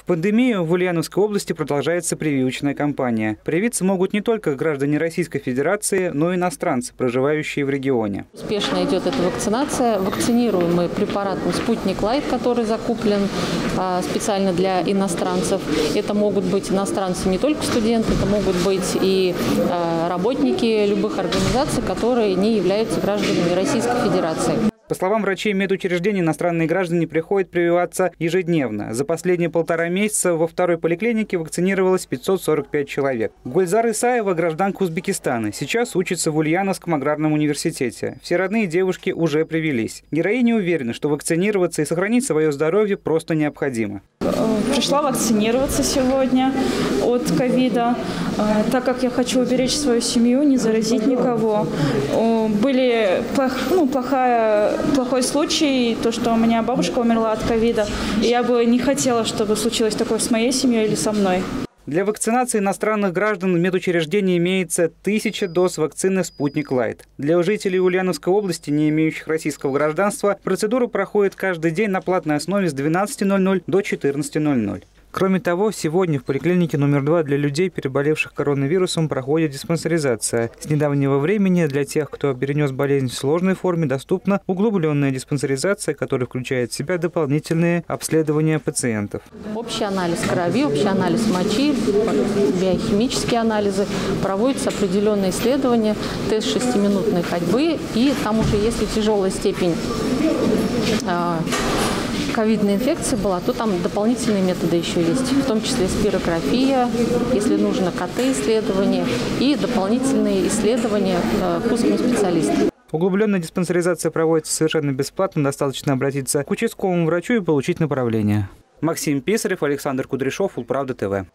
В пандемию в Ульяновской области продолжается прививочная кампания. Привиться могут не только граждане Российской Федерации, но и иностранцы, проживающие в регионе. Успешно идет эта вакцинация. Вакцинируем мы препаратом «Спутник Лайт», который закуплен а, специально для иностранцев. Это могут быть иностранцы не только студенты, это могут быть и а, работники любых организаций, которые не являются гражданами Российской Федерации. По словам врачей медучреждений, иностранные граждане приходят прививаться ежедневно. За последние полтора месяца во второй поликлинике вакцинировалось 545 человек. Гульзар Исаева – гражданка Узбекистана. Сейчас учится в Ульяновском аграрном университете. Все родные девушки уже привились. Героини уверены, что вакцинироваться и сохранить свое здоровье просто необходимо. Пришла вакцинироваться сегодня от ковида, э, так как я хочу уберечь свою семью, не заразить никого. Были ну, плохая, плохой случай, то, что у меня бабушка умерла от ковида, я бы не хотела, чтобы случилось такое с моей семьей или со мной. Для вакцинации иностранных граждан в медучреждении имеется тысяча доз вакцины «Спутник Лайт». Для жителей Ульяновской области, не имеющих российского гражданства, процедура проходит каждый день на платной основе с 12.00 до 14.00. Кроме того, сегодня в поликлинике номер два для людей, переболевших коронавирусом, проходит диспансеризация. С недавнего времени для тех, кто перенес болезнь в сложной форме, доступна углубленная диспансеризация, которая включает в себя дополнительные обследования пациентов. Общий анализ крови, общий анализ мочи, биохимические анализы. Проводятся определенные исследования, тест шестиминутной ходьбы. И там уже, если тяжелая степень а, ковидная инфекция была, то там дополнительные методы еще есть, в том числе спирография, если нужно КТ-исследование и дополнительные исследования э, к узким специалистам. Углубленная диспансеризация проводится совершенно бесплатно, достаточно обратиться к участковому врачу и получить направление. Максим Писарев, Александр Кудряшов, Улправда ТВ.